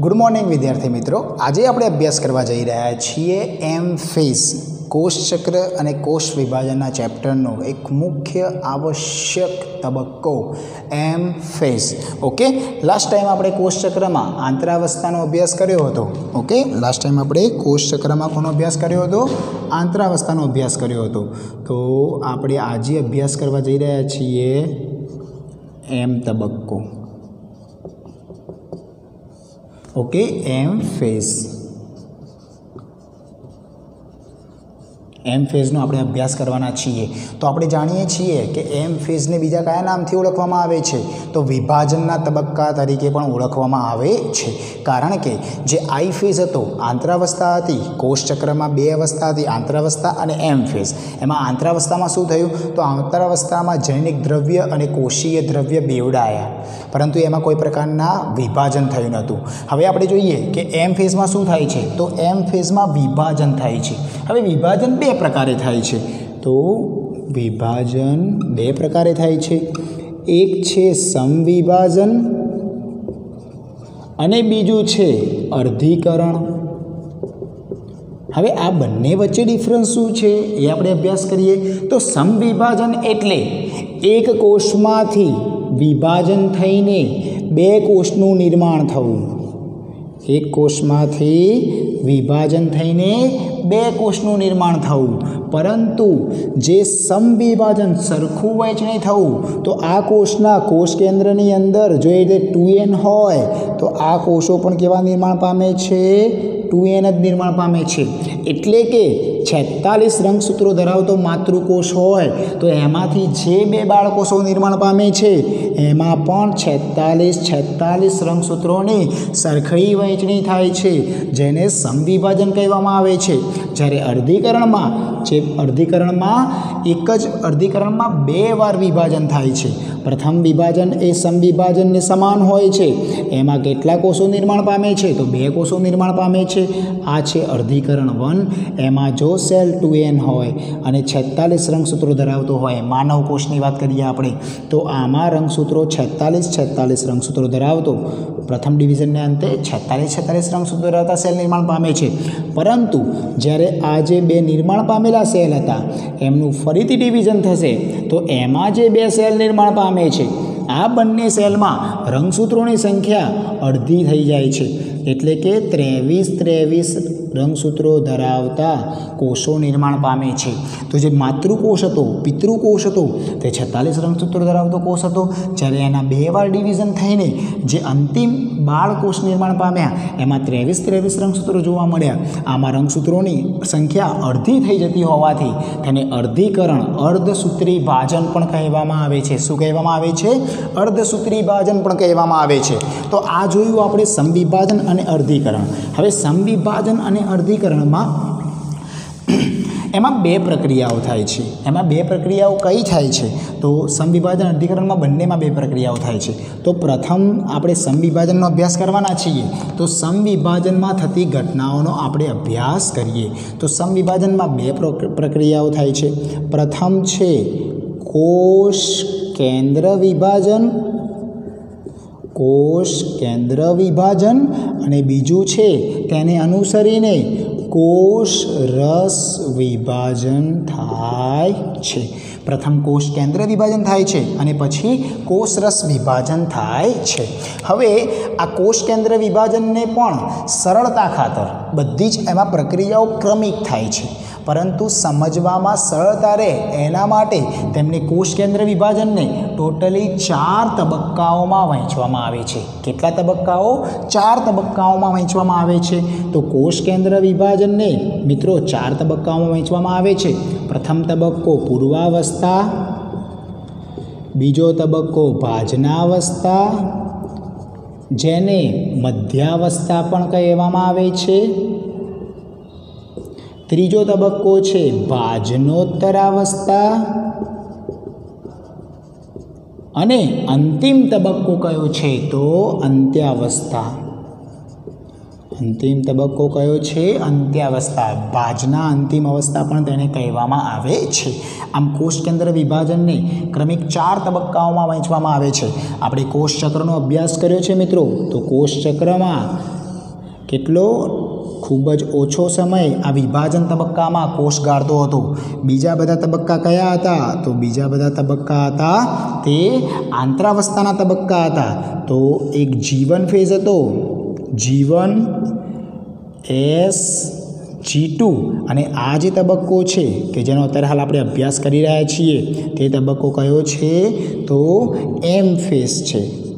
Good morning વિદ્યાર્થી મિત્રો. આજે આપણે અભ્યાસ કરવા જઈ રહ્યા છીએ એમ ફેઝ કોષચક્ર અને કોષ વિભાજનના ચેપ્ટરનો એક મુખ્ય આવશ્યક તબક્કો M phase okay last time આપણે કોષચક્રમાં આંતરાવસ્થાનો અભ્યાસ કર્યો હતો. ઓકે લાસ્ટ ટાઈમ આપણે કોષચક્રમાં કોનો અભ્યાસ કર્યો હતો? આંતરાવસ્થાનો અભ્યાસ કર્યો હતો. તો આપણે આજે અભ્યાસ કરવા જઈ રહ્યા છીએ એમ તબક્કો. ઓકે એમ ફેઝ એમ ફેઝનો આપણે અભ્યાસ કરવાના છીએ. તો આપણે જાણીએ છીએ કે એમ ફેઝને બીજા કયા નામથી ઓળખવામાં આવે છે? તો વિભાજનના તબક્કા તરીકે પણ ઓળખવામાં આવે છે. કારણ કે જે આઈ ફેઝ હતો, આંતરાવસ્થા હતી, કોષચક્રમાં બે અવસ્થા હતી, આંતરાવસ્થા અને એમ ફેઝ એમાં આંતરાવસ્થામાં શું થયું? તો આંતરાવસ્થામાં જૈનિક દ્રવ્ય અને કોષીય દ્રવ્ય બેવડાયા. પરંતુ એમાં કોઈ પ્રકારના વિભાજન થયું નહોતું. હવે આપણે જોઈએ કે એમ ફેઝમાં શું થાય છે? તો એમ ફેઝમાં વિભાજન થાય છે. હવે વિભાજન બે પ્રકારે થાય છે. તો વિભાજન બે પ્રકારે થાય છે. એક છે સમવિભાજન અને બીજું છે અર્ધીકરણ. હવે આ બંને વચ્ચે ડિફરન્સ શું છે એ આપણે અભ્યાસ કરીએ. તો સમવિભાજન એટલે એક કોષમાંથી વિભાજન થઈને બે કોષનું નિર્માણ થવું. એક કોષમાંથી વિભાજન થઈને બે કોષનું નિર્માણ થવું. પરંતુ જે સમવિભાજન સરખું વહેંચણી થવું, તો આ કોષના કોષ કેન્દ્રની અંદર જો એ ટુ એન હોય, તો આ કોષો પણ કેવા નિર્માણ પામે છે? ટુ એન જ નિર્માણ પામે છે. એટલે કે છેતાલીસ રંગસૂત્રો ધરાવતો માતૃકોષ હોય, તો એમાંથી જે બે બાળકોષો નિર્માણ પામે છે, એમાં પણ છેતાલીસ છેતાલીસ રંગસૂત્રોની સરખડી વહેંચણી થાય છે, જેને સમવિભાજન કહેવામાં આવે છે. જ્યારે અર્ધીકરણમાં, જે અર્ધીકરણમાં એક જ અર્ધીકરણમાં બે વાર વિભાજન થાય છે. પ્રથમ વિભાજન એ સમવિભાજનને સમાન હોય છે. એમાં કેટલા કોષો નિર્માણ પામે છે? તો બે કોષો નિર્માણ પામે છે. આ છે અર્ધીકરણ વન. એમાં જો સેલ ટુ એન હોય અને છેતાલીસ રંગસૂત્રો ધરાવતો હોય, માનવ કોષની વાત કરીએ આપણે, તો આમાં રંગસૂત્રો છેતાલીસ છેતાલીસ રંગસૂત્રો ધરાવતો. પ્રથમ ડિવિઝનને અંતે છેતાલીસ છેતાલીસ રંગસૂત્રો ધરાવતા સેલ નિર્માણ પામે છે. પરંતુ જ્યારે આ જે બે નિર્માણ પામેલા સેલ હતા, એમનું ફરીથી ડિવિઝન થશે, તો એમાં જે બે સેલ નિર્માણ પામે છે, આ બંને સેલમાં રંગસૂત્રોની સંખ્યા અડધી થઈ જાય છે. એટલે કે ત્રેવીસ ત્રેવીસ રંગસૂત્રો ધરાવતા કોષો નિર્માણ પામે છે. તો જે માતૃકોષ હતો, પિતૃકોષ હતો, તે છેતાલીસ રંગસૂત્રો ધરાવતો કોષ હતો. જ્યારે એના બે વાર ડિવિઝન થઈને જે અંતિમ બાળકોષ નિર્માણ પામ્યા, એમાં ત્રેવીસ ત્રેવીસ રંગસૂત્રો જોવા મળ્યા. આમાં રંગસૂત્રોની સંખ્યા અડધી થઈ જતી હોવાથી તેને અર્ધીકરણ, અર્ધસૂત્રી ભાજન પણ કહેવામાં આવે છે. શું કહેવામાં આવે છે? અર્ધસૂત્રી ભાજન પણ કહેવામાં આવે છે. તો આ જોયું આપણે સમવિભાજન અને અર્ધીકરણ. હવે સમવિભાજન અને અર્ધીકરણમાં એમાં બે પ્રક્રિયાઓ થાય છે. એમાં બે પ્રક્રિયાઓ કઈ થાય છે? તો સમવિભાજન અર્ધીકરણમાં બંનેમાં બે પ્રક્રિયાઓ થાય છે. તો પ્રથમ આપણે સમવિભાજનનો અભ્યાસ કરવાના છીએ. તો સમવિભાજનમાં થતી ઘટનાઓનો આપણે અભ્યાસ કરીએ. તો સમવિભાજનમાં બે પ્રક્રિયાઓ થાય છે. પ્રથમ છે કોષ કેન્દ્ર વિભાજન કોષ કેન્દ્ર વિભાજન અને બીજું છે તેને અનુસરીને કોષ રસ વિભાજન થાય છે. પ્રથમ કોષ કેન્દ્ર વિભાજન થાય છે અને પછી કોષ રસ વિભાજન થાય છે. હવે આ કોષ કેન્દ્ર વિભાજનને પણ સરળતા ખાતર બધી જ એમાં પ્રક્રિયાઓ ક્રમિક થાય છે. પરંતુ સમજવામાં સરળતા રહે એના માટે તેમને કોષકેન્દ્ર વિભાજનને ટોટલી ચાર તબક્કાઓમાં વહેંચવામાં આવે છે. કેટલા તબક્કાઓ? ચાર તબક્કાઓમાં વહેંચવામાં આવે છે. તો કોષકેન્દ્ર વિભાજનને મિત્રો ચાર તબક્કાઓમાં વહેંચવામાં આવે છે. પ્રથમ તબક્કો પૂર્વાવસ્થા, બીજો તબક્કો ભાજનાવસ્થા, જેને મધ્યાવસ્થા પણ કહેવામાં આવે છે. ત્રીજો તબક્કો છે ભાજનોત્તરાવસ્થા. અને અંતિમ તબક્કો કયો છે તો અંત્યાવસ્થા. અંતિમ તબક્કો કયો છે? અંત્યાવસ્થા. ભાજના અંતિમ અવસ્થા પણ તેને કહેવામાં આવે છે. આમ કોષ કેન્દ્ર વિભાજનને ક્રમિક ચાર તબક્કાઓમાં વહેંચવામાં આવે છે. આપણે કોષચક્રનો અભ્યાસ કર્યો છે મિત્રો. તો કોષચક્રમાં કેટલો? ખૂબ જ ઓછો સમય આ વિભાજન તબક્કામાં કોષ ગાળતો હતો. બીજા બધા તબક્કા કયા હતા? તો બીજા બધા તબક્કા હતા તે આંતરાવસ્થાના તબક્કા હતા. તો એક જીવન ફેઝ હતો. જીવન એસ જી ટુ અને આ જે તબક્કો છે કે જેનો અત્યારે હાલ આપણે અભ્યાસ કરી રહ્યા છીએ તે તબક્કો કયો છે? તો એમ ફેસ છે.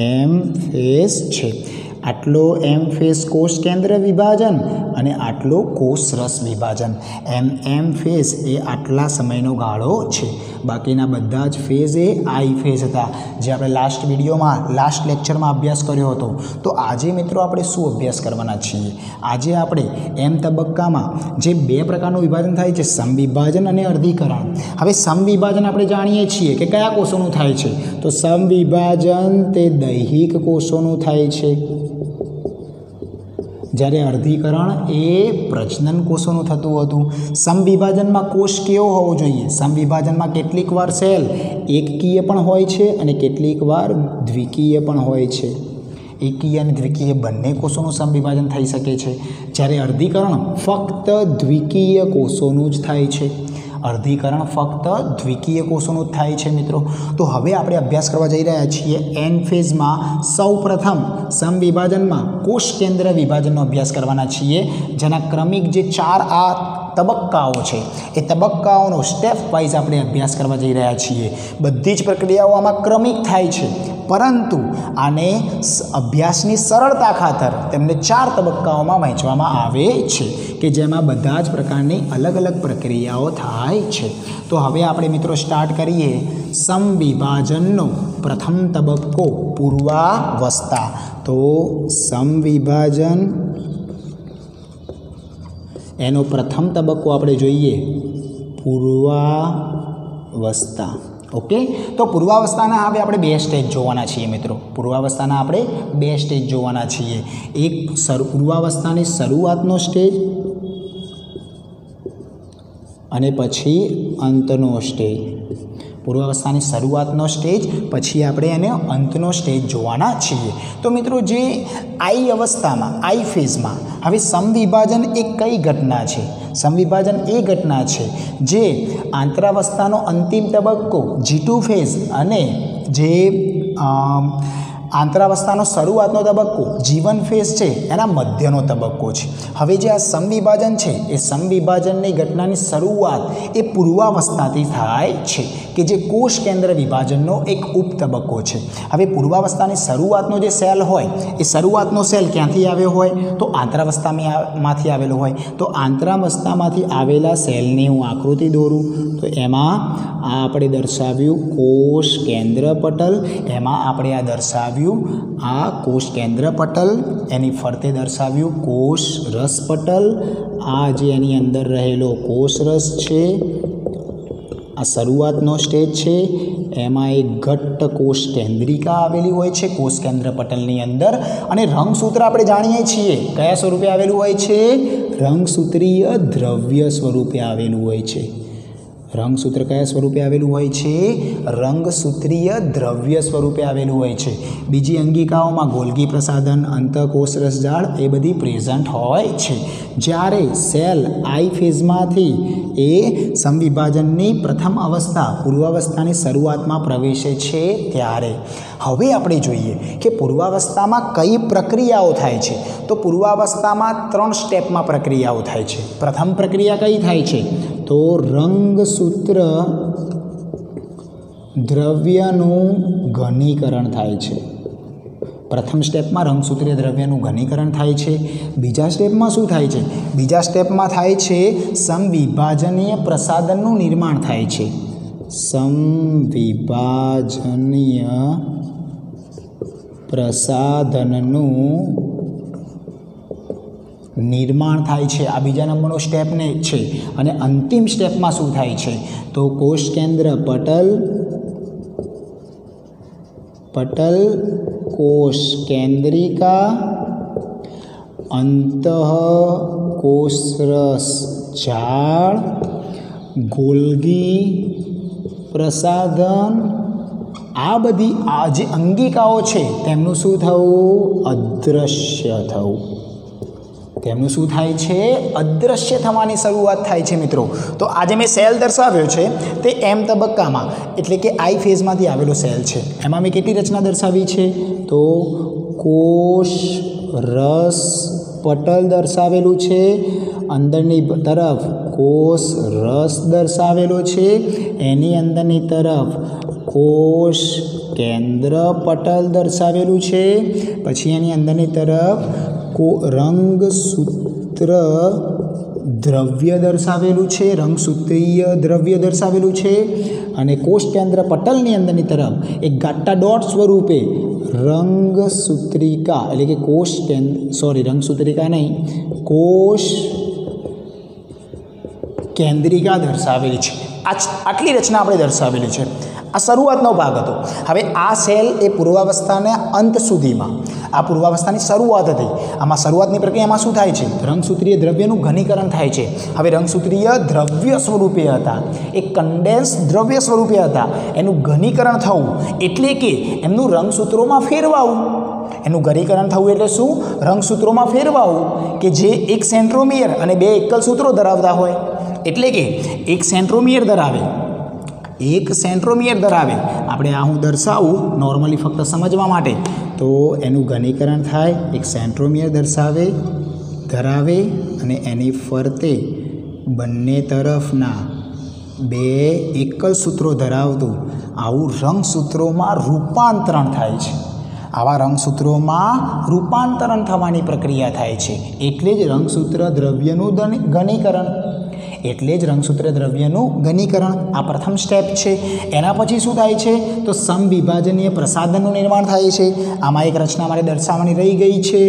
એમ ફેસ છે. આટલો એમ ફેસ કોષ કેન્દ્ર વિભાજન અને આટલો કોષ રસ વિભાજન. એમ એમ ફેઝ એ આટલા સમયનો ગાળો છે. બાકીના બધા જ ફેઝ એ આઈ ફેઝ હતા. જે આપણે લાસ્ટ વિડીયોમાં લાસ્ટ લેક્ચરમાં અભ્યાસ કર્યો હતો. તો આજે મિત્રો આપણે શું અભ્યાસ કરવાના છીએ? આજે આપણે એમ તબક્કામાં જે બે પ્રકારનું વિભાજન થાય છે, સમવિભાજન અને અર્ધીકરણ. હવે સમવિભાજન આપણે જાણીએ છીએ કે કયા કોષોનું થાય છે? તો સમવિભાજન તે દૈહિક કોષોનું થાય છે. જ્યારે અર્ધીકરણ એ પ્રજનન કોષોનું થતું હતું. સમવિભાજનમાં કોષ કેવો હોવો જોઈએ? સમવિભાજનમાં કેટલીક વાર સેલ એકકીય પણ હોય છે અને કેટલીક વાર દ્વિકીય પણ હોય છે. એકીય અને દ્વિકીય બંને કોષોનું સમવિભાજન થઈ શકે છે. જ્યારે અર્ધીકરણ ફક્ત દ્વિકીય કોષોનું જ થાય છે. અર્ધીકરણ ફક્ત દ્વિકીય કોષોનું જ થાય છે મિત્રો. તો હવે આપણે અભ્યાસ કરવા જઈ રહ્યા છીએ એન ફેઝમાં સૌ પ્રથમ સમવિભાજનમાં કોષ કેન્દ્ર વિભાજનનો અભ્યાસ કરવાના છીએ. જેના ક્રમિક જે ચાર આ તબક્કાઓ છે. એ તબક્કાઓનો સ્ટેપ વાઇઝ આપણે અભ્યાસ કરવા જઈ રહ્યા છીએ. બધી જ પ્રક્રિયાઓ આમાં ક્રમિક થાય છે. પરંતુ આને અભ્યાસની સરળતા ખાતર તેમને ચાર તબક્કાઓમાં વહેંચવામાં આવે છે કે જેમાં બધા જ પ્રકારની અલગ અલગ પ્રક્રિયાઓ થાય છે. તો હવે આપણે મિત્રો સ્ટાર્ટ કરીએ. સમવિભાજનનો પ્રથમ તબક્કો પૂર્વાવસ્થા. તો સમવિભાજન એનો પ્રથમ તબક્કો આપણે જોઈએ પૂર્વાવસ્થા. ઓકે? તો પૂર્વાવસ્થાના હવે આપણે બે સ્ટેજ જોવાના છીએ મિત્રો. પૂર્વાવસ્થાના આપણે બે સ્ટેજ જોવાના છીએ. એક સર, પૂર્વાવસ્થાની શરૂઆતનો સ્ટેજ અને પછી અંતનો સ્ટેજ પૂર્વાવસ્થાની શરૂઆતનો સ્ટેજ, પછી આપણે એને અંતનો સ્ટેજ જોવાના છીએ. તો મિત્રો, જે આઈ અવસ્થામાં, આઈ ફેઝમાં, હવે સમવિભાજન એ કઈ ઘટના છે? સમવિભાજન એ ઘટના છે જે આંતરાવસ્થાનો અંતિમ તબક્કો જીટુ ફેઝ અને જે આંતરાવસ્થાનો શરૂઆતનો તબક્કો, જીવન ફેઝ છે, એના મધ્યનો તબક્કો છે. હવે જે આ સમવિભાજન છે, એ સમવિભાજનની ઘટનાની શરૂઆત એ પૂર્વાવસ્થાથી થાય છે, કે જે કોષ કેન્દ્ર વિભાજનનો એક ઉપ તબક્કો છે. હવે પૂર્વાવસ્થાની શરૂઆતનો જે સેલ હોય, એ શરૂઆતનો સેલ ક્યાંથી આવ્યો હોય? તો આંતરાવસ્થામાંથી આવેલો હોય. તો આંતરાવસ્થામાંથી આવેલા સેલની હું આકૃતિ દોરું. તો એમાં આ આપણે દર્શાવ્યું કોષ કેન્દ્ર પટલ, એમાં આપણે આ દર્શાવ્યું આ કોષ કેન્દ્ર પટલ, એની ફરતે દર્શાવ્યું કોષ રસ પટલ. આ જે એની અંદર રહેલો કોષ રસ છે, આ શરૂઆતનો સ્ટેજ છે. એમાં એક ઘટ્ટ કોષ કેન્દ્રિકા આવેલી હોય છે કોષ કેન્દ્ર પટલની અંદર. અને રંગસૂત્ર આપણે જાણીએ છીએ. કયા સ્વરૂપે આવેલું હોય છે? રંગસૂત્રીય દ્રવ્ય સ્વરૂપે આવેલું હોય છે. રંગસૂત્ર કયા સ્વરૂપે આવેલું હોય છે? રંગસૂત્રીય દ્રવ્ય સ્વરૂપે આવેલું હોય છે. બીજી અંગિકાઓમાં ગોલગી પ્રસાધન અંતકોષ રસજાળ એ બધી પ્રેઝન્ટ હોય છે. જ્યારે સેલ આઈ ફેઝમાંથી એ સમવિભાજનની પ્રથમ અવસ્થા, પૂર્વાવસ્થાની શરૂઆતમાં પ્રવેશે છે ત્યારે. હવે આપણે જોઈએ કે પૂર્વાવસ્થામાં કઈ પ્રક્રિયાઓ થાય છે. તો પૂર્વાવસ્થામાં ત્રણ સ્ટેપમાં પ્રક્રિયાઓ થાય છે. પ્રથમ પ્રક્રિયા કઈ થાય છે? તો રંગસૂત્ર દ્રવ્યનું ઘનીકરણ થાય છે. પ્રથમ સ્ટેપમાં રંગસૂત્રીય દ્રવ્યનું ઘનીકરણ થાય છે. બીજા સ્ટેપમાં શું થાય છે? બીજા સ્ટેપમાં થાય છે સમવિભાજનીય પ્રસાધનનું નિર્માણ થાય છે. સમવિભાજનીય પ્રસાધનનું નિર્માણ થાય છે. આ બીજા નંબરનો સ્ટેપને છે. અને અંતિમ સ્ટેપમાં શું થાય છે? તો કોષ કેન્દ્ર પટલ પટલ કોષ કેન્દ્રિકા અંતઃ કોષરસ ઝાડ ગોલગી પ્રસાધન. આ બધી આ જે અંગિકાઓ છે, તેમનું શું થવું? અદૃશ્ય થવું. તેમનું શું થાય છે? અદૃશ્ય થવાની શરૂઆત થાય છે મિત્રો. તો આજે મેં સેલ દર્શાવ્યો છે તે એમ તબક્કામાં, એટલે કે આઈ ફેઝમાંથી આવેલો સેલ છે. એમાં મેં કેટલી રચના દર્શાવી છે? તો કોષ, રસ, પટલ દર્શાવેલું છે. અંદરની તરફ કોષ, રસ દર્શાવેલો છે. એની અંદરની તરફ કોષ, કેન્દ્ર, પટલ દર્શાવેલું છે. પછી એની અંદરની તરફ કો રંગસૂત્ર દ્રવ્ય દર્શાવેલું છે, રંગસૂત્રીય દ્રવ્ય દર્શાવેલું છે. અને કોષ કેન્દ્ર પટલની અંદરની તરફ એક ગાટા ડોટ સ્વરૂપે રંગસૂત્રિકા, એટલે કે કોષ કેન્દ્ર સોરી રંગસૂત્રિકા નહીં કોષ કેન્દ્રિકા દર્શાવેલી છે. આટલી રચના આપણે દર્શાવેલી છે. આ શરૂઆતનો ભાગ હતો. હવે આ સેલ એ પૂર્વાવસ્થાના અંત સુધીમાં, આ પૂર્વાવસ્થાની શરૂઆત હતી. આમાં શરૂઆતની પ્રક્રિયામાં શું થાય છે? રંગસૂત્રીય દ્રવ્યનું ઘનીકરણ થાય છે. હવે રંગસૂત્રીય દ્રવ્ય સ્વરૂપે હતા. એ કન્ડેન્સ દ્રવ્ય સ્વરૂપે હતા. એનું ઘનીકરણ થવું એટલે કે એમનું રંગસૂત્રોમાં ફેરવાવું. એનું ઘનીકરણ થવું એટલે શું? રંગસૂત્રોમાં ફેરવાવું કે જે એક સેન્ટ્રોમિયર અને બે એકલ સૂત્રો ધરાવતા હોય. એટલે કે એક સેન્ટ્રોમિયર ધરાવે. એક સેન્ટ્રોમિયર ધરાવે. આપણે આ હું દર્શાવું નોર્મલી ફક્ત સમજવા માટે. તો એનું ઘનીકરણ થાય, એક સેન્ટ્રોમિયર દર્શાવે, ધરાવે અને એની ફરતે બંને તરફના બે એકલ સૂત્રો ધરાવતું આવું રંગસૂત્રોમાં રૂપાંતરણ થાય છે. આવા રંગસૂત્રોમાં રૂપાંતરણ થવાની પ્રક્રિયા થાય છે. એટલે જ રંગસૂત્ર દ્રવ્યનું ઘનીકરણ. એટલે જ રંગસૂત્ર દ્રવ્યનું ઘનીકરણ આ પ્રથમ સ્ટેપ છે. એના પછી શું થાય છે? તો સમવિભાજનીય પ્રસાધનનું નિર્માણ થાય છે. આમાં એક રચના મારે દર્શાવવાની રહી ગઈ છે.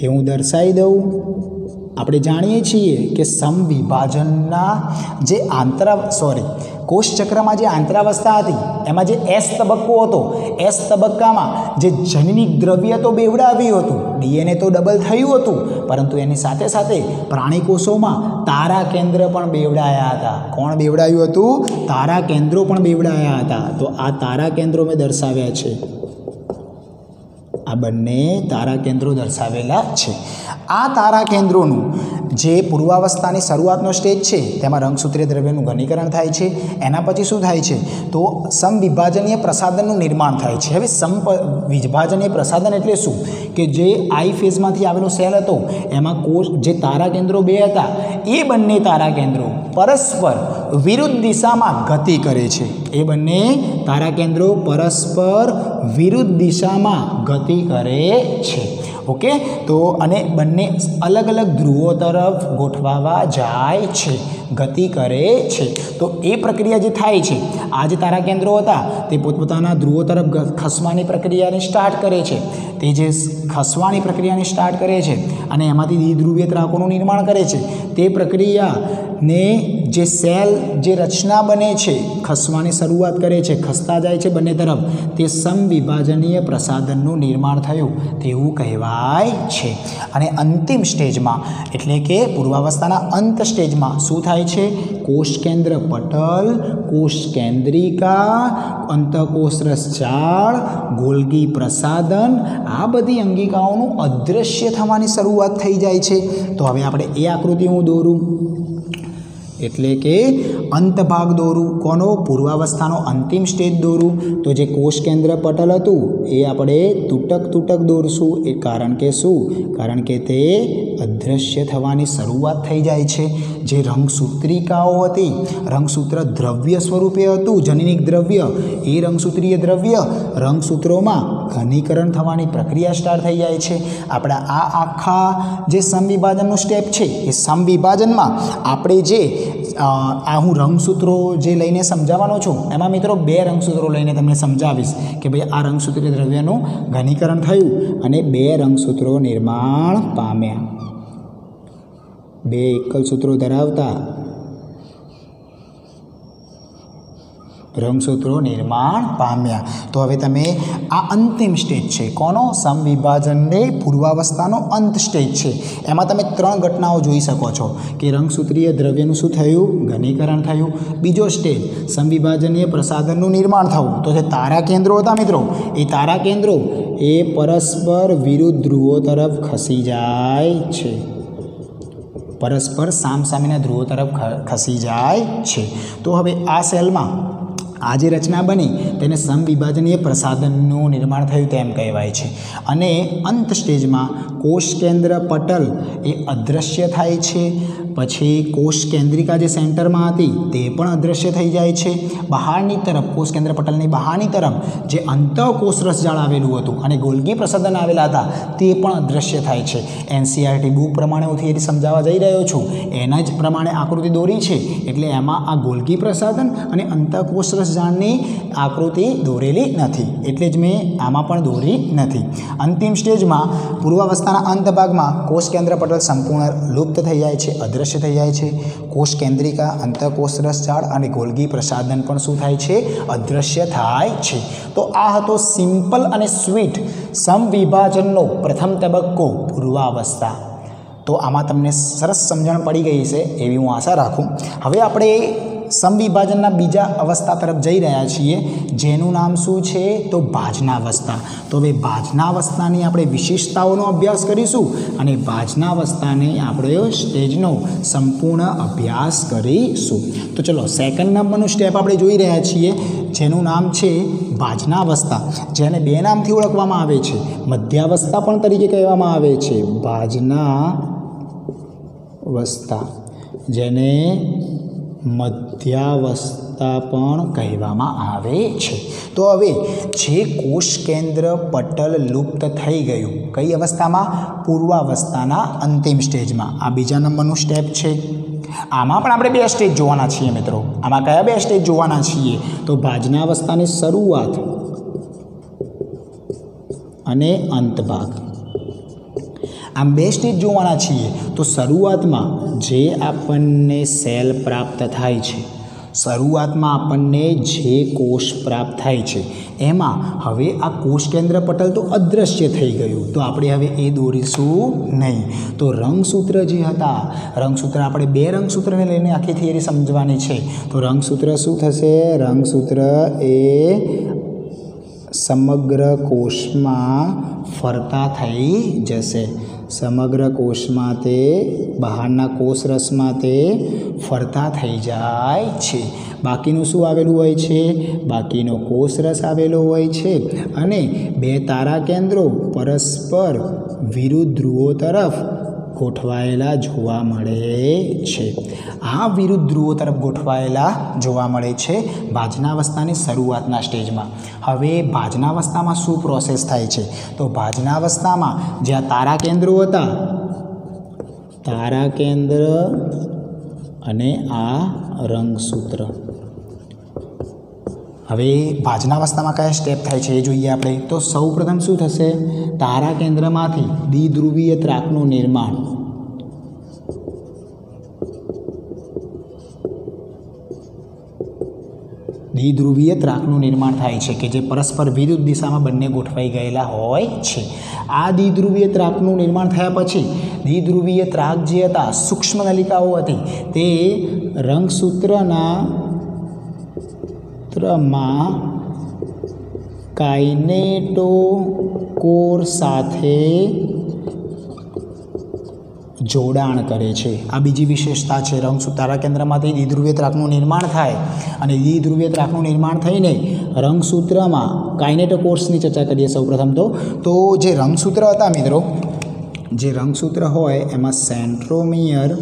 એ હું દર્શાવી દઉં. આપણે જાણીએ છીએ કે સમવિભાજનના જે આંતરા સોરી કોષચક્રમાં જે આંતરાવસ્થા હતી, એમાં જે એસ તબક્કો હતો, એસ તબક્કામાં જે જનનિક દ્રવ્ય તો બેવડાવ્યું હતું, ડીએનએ તો ડબલ થયું હતું, પરંતુ એની સાથે સાથે પ્રાણી કોષોમાં તારા કેન્દ્ર પણ બેવડાયા હતા. કોણ બેવડાયું હતું? તારા કેન્દ્રો પણ બેવડાયા હતા. તો આ તારા કેન્દ્રો મેં દર્શાવ્યા છે. આ બંને તારા કેન્દ્રો દર્શાવેલા છે. આ તારા કેન્દ્રોનું જે પૂર્વાવસ્થાની શરૂઆતનો સ્ટેજ છે, તેમાં રંગસૂત્રીય દ્રવ્યનું ઘનીકરણ થાય છે, એના પછી શું થાય છે? તો સમવિભાજનીય પ્રસાધનનું નિર્માણ થાય છે. હવે સમ વિભાજનીય પ્રસાધન એટલે શું? કે જે આઈ ફેઝમાંથી આવેલો સેલ હતો, એમાં કોષ, જે તારા કેન્દ્રો બે હતા, એ બંને તારા કેન્દ્રો પરસ્પર વિરુદ્ધ દિશામાં ગતિ કરે છે. એ બંને તારા કેન્દ્રો પરસ્પર વિરુદ્ધ દિશામાં ગતિ કરે છે. ઓકે? તો અને બંને અલગ અલગ ધ્રુવો તરફ ગોઠવાવા જાય છે. ગતિ કરે છે. તો એ પ્રક્રિયા જે થાય છે, આ જે તારા કેન્દ્રો હતા, તે પોતપોતાના ધ્રુવો તરફ ખસવાની પ્રક્રિયાને સ્ટાર્ટ કરે છે. તે જે ખસવાની પ્રક્રિયાને સ્ટાર્ટ કરે છે અને એમાંથી દ્વિધ્રુવીય ત્રાકોનું નિર્માણ કરે છે, તે પ્રક્રિયાને જે સેલ, જે રચના બને છે, ખસવાની શરૂઆત કરે છે, ખસતા જાય છે બંને તરફ, તે સમવિભાજનીય પ્રસાધનનું નિર્માણ થયું, તેવું કહેવાય છે. અને અંતિમ સ્ટેજમાં એટલે કે પૂર્વાવસ્થાના અંત સ્ટેજમાં શું થાય છે? કોષ કેન્દ્ર પટલ, કોષ કેન્દ્રિકા, અંતકોષરસ જાળ ગોલ્ગી પ્રસાદન, આ બધી અંગિકાઓનું અદૃશ્ય થવાની શરૂઆત થઈ જાય છે. તો હવે આપણે એ આકૃતિ હું દોરું. એટલે કે અંતભાગ દોરું. કોનો? પૂર્વાવસ્થાનો અંતિમ સ્ટેજ દોરું. તો જે કોષ કેન્દ્ર પટલ હતું, એ આપણે તૂટક તૂટક દોરશું. એ કારણ કે શું? કારણ કે તે અદૃશ્ય થવાની શરૂઆત થઈ જાય છે. જે રંગસૂત્રિકાઓ હતી, રંગસૂત્ર દ્રવ્ય સ્વરૂપે હતું, જનનિક દ્રવ્ય. એ રંગસૂત્રીય દ્રવ્ય રંગસૂત્રોમાં ઘનીકરણ થવાની પ્રક્રિયા સ્ટાર્ટ થઈ જાય છે. આપણા આ આખા જે સમવિભાજનનું સ્ટેપ છે, એ સમવિભાજનમાં આપણે જે આ હું રંગસૂત્રો જે લઈને સમજાવવાનો છું, એમાં મિત્રો બે રંગસૂત્રો લઈને તમને સમજાવીશ કે ભાઈ આ રંગસૂત્રી દ્રવ્યનું ઘનીકરણ થયું અને બે રંગસૂત્રો નિર્માણ પામ્યા. બે એકલ સૂત્રો ધરાવતા રંગસૂત્રો નિર્માણ પામ્યા. તો હવે તમે આ અંતિમ સ્ટેજ છે. કોનો સમવિભાજનને પૂર્વાવસ્થાનો અંત સ્ટેજ છે? એમાં તમે ત્રણ ઘટનાઓ જોઈ શકો છો. કે રંગસૂત્રીય દ્રવ્યનું શું થયું? ઘનીકરણ થયું. બીજો સ્ટેજ, સમવિભાજનીય પ્રસાધનનું નિર્માણ થવું. તો જે તારા કેન્દ્રો હતા મિત્રો, એ તારા કેન્દ્રો, એ પરસ્પર વિરુદ્ધ ધ્રુવો તરફ ખસી જાય છે. પરસ્પર સામસામેના ધ્રુવો તરફ ખસી જાય છે. તો હવે આ સેલમાં આ જે રચના બની, તેને સમવિભાજનીય પ્રસાધનનું નિર્માણ થયું તેમ કહેવાય છે. અને અંત સ્ટેજમાં કોષ કેન્દ્ર પટલ એ અદૃશ્ય થાય છે. પછી કોષ કેન્દ્રિકા જે સેન્ટરમાં હતી, તે પણ અદૃશ્ય થઈ જાય છે. બહારની તરફ, કોષ કેન્દ્ર પટલની બહારની તરફ જે અંતઃકોષ રસજાળ આવેલું હતું અને ગોલગી પ્રસાધન આવેલા હતા, તે પણ અદૃશ્ય થાય છે. એનસીઆરટી બુક પ્રમાણે હું થિયરી સમજાવવા જઈ રહ્યો છું. એના જ પ્રમાણે આકૃતિ દોરી છે. એટલે એમાં આ ગોલગી પ્રસાધન અને અંતઃકોષ રસજાળની આકૃતિ દોરેલી નથી. એટલે જ મેં આમાં પણ દોરી નથી. અંતિમ સ્ટેજમાં પૂર્વાવસ્થાના અંત ભાગમાં કોષ કેન્દ્ર પટલ સંપૂર્ણ લુપ્ત થઈ જાય છે. અદૃશ્ય થઈ જાય છે. કોષ કેન્દ્રિકા, અંતકોષ રસજાળ અને ગોલગી પ્રસાધન પણ શું થાય છે? અદૃશ્ય થાય છે. તો આ હતો સિમ્પલ અને સ્વીટ સમવિભાજનનો પ્રથમ તબક્કો પૂર્વાવસ્થા. તો આમાં તમને સરસ સમજણ પડી ગઈ છે એવી હું આશા રાખું. હવે આપણે સમવિભાજનના બીજા અવસ્થા તરફ જઈ રહ્યા છીએ. જેનું નામ શું છે? તો ભાજનાવસ્થા તો હવે ભાજનાવસ્થાની આપણે વિશેષતાઓનો અભ્યાસ કરીશું અને ભાજનાવસ્થાને આપણે સ્ટેજનો સંપૂર્ણ અભ્યાસ કરીશું. તો ચલો સેકન્ડ નંબરનું સ્ટેપ આપણે જોઈ રહ્યા છીએ. જેનું નામ છે ભાજનાવસ્થા જેને બે નામથી ઓળખવામાં આવે છે. મધ્યાવસ્થા પણ તરીકે કહેવામાં આવે છે. ભાજના અવસ્થા જેને મધ્યાવસ્થા પણ કહેવામાં આવે છે. તો હવે જે કોષ કેન્દ્ર પટલ લુપ્ત થઈ ગયું, કઈ અવસ્થામાં? પૂર્વાવસ્થાના અંતિમ સ્ટેજમાં. આ બીજા નંબરનું સ્ટેપ છે. આમાં પણ આપણે બે સ્ટેજ જોવાના છીએ મિત્રો. આમાં કયા બે સ્ટેજ જોવાના છીએ? તો ભાજનાવસ્થાની શરૂઆત અને અંત ભાગ આમ બે સ્ટેજ જોવાના છીએ. તો શરૂઆતમાં જે આપણને સેલ પ્રાપ્ત થાય છે, શરૂઆતમાં આપણને જે કોષ પ્રાપ્ત થાય છે, એમાં હવે આ કોષ કેન્દ્ર પટલ તો અદૃશ્ય થઈ ગયું. તો આપણે હવે એ દોરીશું નહીં. તો રંગસૂત્ર જે હતા, રંગસૂત્ર આપણે બે રંગસૂત્રને લઈને આખી થિયરી સમજવાની છે. તો રંગસૂત્ર શું થશે? રંગસૂત્ર એ સમગ્ર કોષમાં ફરતા થઈ જશે. સમગ્ર કોષમાં તે, બહારના કોષરસમાં તે ફરતા થઈ જાય છે. બાકીનું શું આવેલું હોય છે? બાકીનો કોષરસ આવેલો હોય છે. અને બે તારા કેન્દ્રો પરસ્પર વિરુદ્ધ ધ્રુવો તરફ ગોઠવાયેલા જોવા મળે છે. આ વિરુદ્ધ ધ્રુવો તરફ ગોઠવાયેલા જોવા મળે છે ભાજનાવસ્થાની શરૂઆતના સ્ટેજમાં. હવે ભાજનાવસ્થામાં શું પ્રોસેસ થાય છે? તો ભાજનાવસ્થામાં જ્યાં તારા કેન્દ્રો હતા તારા કેન્દ્ર અને આ રંગસૂત્ર. હવે ભાજનાવસ્થામાં કયા સ્ટેપ થાય છે એ જોઈએ આપણે. તો સૌ પ્રથમ શું થશે? તારા કેન્દ્રમાંથી દ્વિધ્રુવીય ત્રાકનું નિર્માણ. દ્વિધ્રુવીય ત્રાકનું નિર્માણ થાય છે કે જે પરસ્પર વિરુદ્ધ દિશામાં બંને ગોઠવાઈ ગયેલા હોય છે. આ દ્વિધ્રુવીય ત્રાકનું નિર્માણ થયા પછી દ્વિધ્રુવીય ત્રાક જે હતા સૂક્ષ્મ નલિકાઓ હતી. તે રંગસૂત્રના સૂત્રમાં કાઇનેટોકોર સાથે જોડાણ કરે છે. આ બીજી વિશેષતા છે. રંગ તારા કેન્દ્રમાંથી દ્વિધ્રુવીય ત્રાકનું નિર્માણ થાય અને દ્વિધ્રુવીય ત્રાકનું નિર્માણ થઈને રંગસૂત્રમાં કાઇનેટોકોર્સની ચર્ચા કરીએ સૌપ્રથમ તો. તો જે રંગસૂત્ર હતા મિત્રો, જે રંગસૂત્ર હોય એમાં સેન્ટ્રોમિયર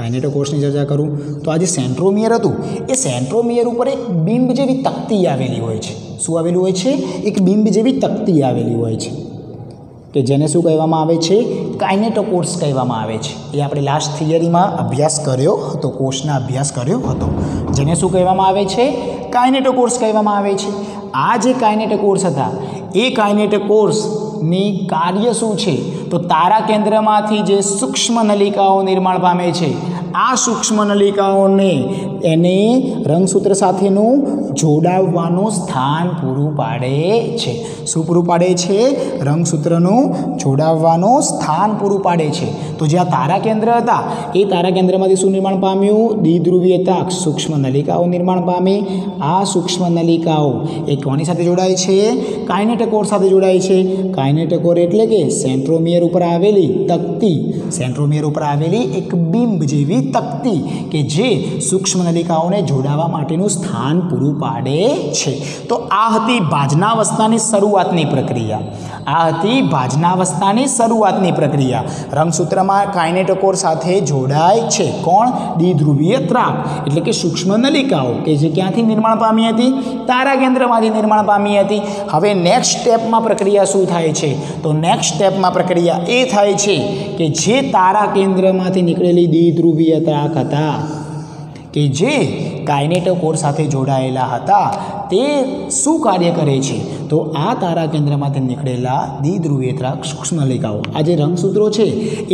કાઇનેટોકોર્સની ચર્ચા કરું, તો આ જે સેન્ટ્રોમિયર હતું. એ સેન્ટ્રોમિયર ઉપર એક બિંબ જેવી તકતી આવેલી હોય છે. શું આવેલું હોય છે? એક બિંબ જેવી તકતી આવેલી હોય છે. કે જેને શું કહેવામાં આવે છે? કાઇનેટોકોર્સ કહેવામાં આવે છે. એ આપણે લાસ્ટ થિયરીમાં અભ્યાસ કર્યો હતો કોર્સના અભ્યાસ કર્યો હતો. જેને શું કહેવામાં આવે છે? કાઇનેટોકોર્સ કહેવામાં આવે છે. આ જે કાઇનેટોકોર્સ હતા, એ કાઇનેટોકોર્સની કાર્ય શું છે? તો તારા કેન્દ્રમાંથી જે સૂક્ષ્મ નલિકાઓ નિર્માણ પામે છે, આ સૂક્ષ્મ નલિકાઓને એને રંગસૂત્ર સાથેનું જોડાવવાનું સ્થાન પૂરું પાડે છે. શું પૂરું પાડે છે? રંગસૂત્રનું જોડાવવાનું સ્થાન પૂરું પાડે છે. તો જ્યાં તારા કેન્દ્ર હતા, એ તારા કેન્દ્રમાંથી શું નિર્માણ પામ્યું? દ્વિધ્રુવીયતા સૂક્ષ્મ નલિકાઓ નિર્માણ પામી. આ સૂક્ષ્મ નલિકાઓ એ કોની સાથે જોડાય છે? કાઇનેટકોર સાથે જોડાય છે. કાઇનેટકોર એટલે કે સેન્ટ્રોમિયર ઉપર આવેલી તકતી. સેન્ટ્રોમિયર ઉપર આવેલી એક બિંબ જેવી તકતી કે જે સૂક્ષ્મ નલિકાઓને જોડાવા માટેનું સ્થાન પૂરું પાડે છે. તો આ હતી ભાજનાવસ્થાની શરૂઆતની પ્રક્રિયા. આ હતી ભાજનાવસ્થાની શરૂઆતની પ્રક્રિયા. રંગસૂત્રમાં કાઇનેટોકોર સાથે જોડાય છે. કોણ? દ્વિધ્રુવીય ત્રાક એટલે કે સૂક્ષ્મ નલિકાઓ, કે જે ક્યાંથી નિર્માણ પામી હતી? તારા કેન્દ્રમાંથી નિર્માણ પામી હતી. હવે નેક્સ્ટ સ્ટેપમાં પ્રક્રિયા શું થાય છે? તો નેક્સ્ટ સ્ટેપમાં પ્રક્રિયા એ થાય છે કે જે તારા કેન્દ્રમાંથી નીકળેલી દ્વિધ્રુવીય ત્રાક હતા. કે જે કાઇનેટોકોર સાથે જોડાયેલા હતા, તે શું કાર્ય કરે છે? તો આ તારા કેન્દ્રમાંથી નીકળેલા દ્વિધ્રુવેતરા સૂક્ષ્મલિકાઓ આ જે રંગસૂત્રો છે,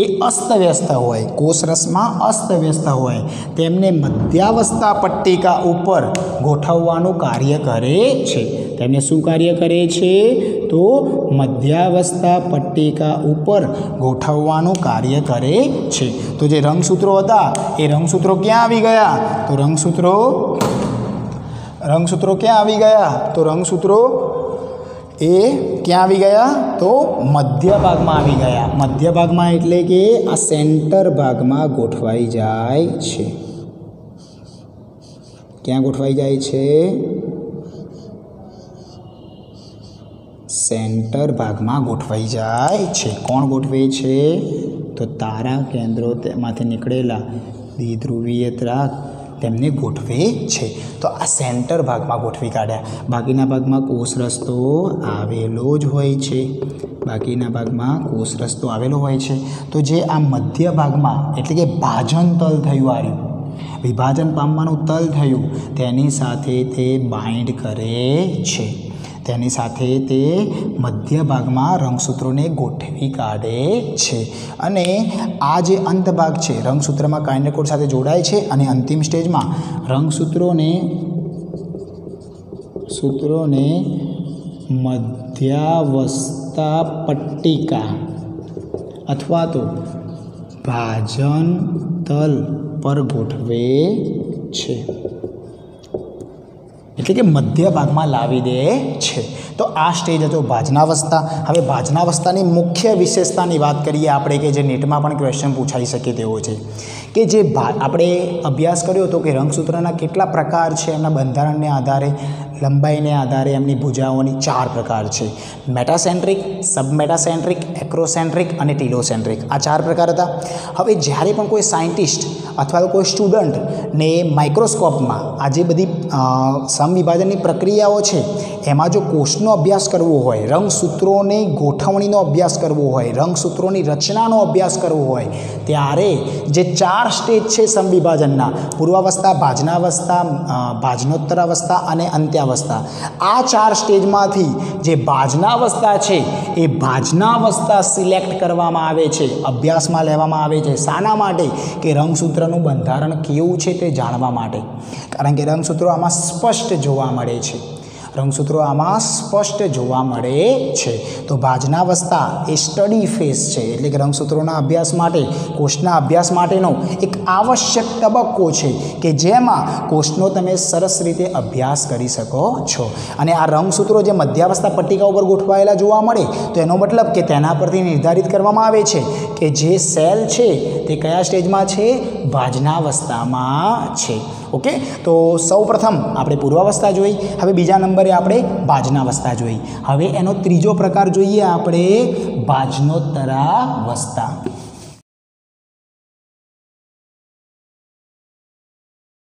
એ અસ્તવ્યસ્ત હોય, કોષરસમાં અસ્તવ્યસ્ત હોય. તેમને મધ્યાવસ્થા પટ્ટિકા ઉપર ગોઠવવાનું કાર્ય કરે છે. તેમને શું કાર્ય કરે છે? તો મધ્યાવસ્થા પટ્ટિકા ઉપર ગોઠવવાનું કાર્ય કરે છે. તો જે રંગસૂત્રો હતા, એ રંગસૂત્રો ક્યાં આવી ગયા? તો રંગસૂત્રો રંગસૂત્રો ક્યાં આવી ગયા? તો રંગસૂત્રો એ ક્યાં આવી ગયા? તો મધ્ય ભાગમાં આવી ગયા. મધ્ય ભાગમાં એટલે કે આ સેન્ટર ભાગમાં ગોઠવાઈ જાય છે. ક્યાં ગોઠવાઈ જાય છે? સેન્ટર ભાગમાં ગોઠવાઈ જાય છે. કોણ ગોઠવે છે? તો તારા કેન્દ્રો તેમાંથી નીકળેલા દ્વિધ્રુવીય ત્રાક તેમને ગોઠવે છે. તો આ સેન્ટર ભાગમાં ગોઠવી કાઢ્યા. બાકીના ભાગમાં કોષ રસ્તો આવેલો જ હોય છે. બાકીના ભાગમાં કોષ રસ્તો આવેલો હોય છે. તો જે આ મધ્ય ભાગમાં, એટલે કે ભાજન તલ થયું આવ્યું વિભાજન પામવાનું તલ થયું. તેની સાથે તે બાઇન્ડ કરે છે. તેની સાથે તે મધ્ય ભાગમાં રંગસૂત્રોને ગોઠવી કાઢે છે. અને આ જે અંત ભાગ છે, રંગસૂત્રમાં કાઇન્ડકોડ સાથે જોડાય છે અને અંતિમ સ્ટેજમાં રંગસૂત્રોને સૂત્રોને મધ્યાવસ્થા પટ્ટિકા અથવા તો ભાજન તલ પર ગોઠવે છે. એટલે કે મધ્ય ભાગમાં લાવી દે છે. તો આ સ્ટેજ હતો ભાજનાવસ્થા. હવે ભાજનાવસ્થાની મુખ્ય વિશેષતાની વાત કરીએ આપણે કે જે નેટમાં પણ ક્વેશ્ચન પૂછાઈ શકે તેવો છે. કે જે આપણે અભ્યાસ કર્યો હતો કે રંગસૂત્રના કેટલા પ્રકાર છે, એમના બંધારણને આધારે, લંબાઈને આધારે, એમની ભુજાઓની ચાર પ્રકાર છે. મેટાસેન્ટ્રિક સબમેટાસેન્ટ્રિક એક્રોસેન્ટ્રિક અને ટીલોસેન્ટ્રિક આ ચાર પ્રકાર હતા. હવે જ્યારે પણ કોઈ સાયન્ટિસ્ટ અથવા તો કોઈ સ્ટુડન્ટ ને માઇક્રોસ્કોપમાં આ જે બધી સમવિભાજનની પ્રક્રિયાઓ છે, એમાં જો કોષનો અભ્યાસ કરવો હોય, રંગસૂત્રોની ગોઠવણીનો અભ્યાસ કરવો હોય, રંગસૂત્રોની રચનાનો અભ્યાસ કરવો હોય, ત્યારે જે ચાર સ્ટેજ છે સમવિભાજનના પૂર્વાવસ્થા, ભાજનાવસ્થા ભાજનોત્તરાવસ્થા અને અંત્યાવસ્થા, આ ચાર સ્ટેજમાંથી જે ભાજનાવસ્થા છે, એ ભાજનાવસ્થા સિલેક્ટ કરવામાં આવે છે, અભ્યાસમાં લેવામાં આવે છે. શાના માટે કે રંગસૂત્રનું બંધારણ કેવું છે તે જાણવા માટે. કારણ કે રંગસૂત્રો આમાં સ્પષ્ટ જોવા મળે છે. રંગસૂત્રો આમાં સ્પષ્ટ જોવા મળે છે. તો ભાજનાવસ્થા એ સ્ટડી ફેઝ છે. એટલે કે રંગસૂત્રોના અભ્યાસ માટે, કોષના અભ્યાસ માટેનો એક આવશ્યક તબક્કો છે કે જેમાં કોષનો તમે સરસ રીતે અભ્યાસ કરી શકો છો. અને આ રંગસૂત્રો જે મધ્યાવસ્થા પટ્ટિકા ઉપર ગોઠવાયેલા જોવા મળે, તો એનો મતલબ કે તેના પરથી નિર્ધારિત કરવામાં આવે છે કે જે સેલ છે તે કયા સ્ટેજમાં છે? ભાજનાવસ્થામાં છે. ઓકે? તો સૌ પ્રથમ આપણે પૂર્વાવસ્થા જોઈ, હવે બીજા નંબરે આપણે ભાજનાવસ્થા જોઈ. હવે એનો ત્રીજો પ્રકાર જોઈએ આપણે ભાજનોત્તરાવસ્થા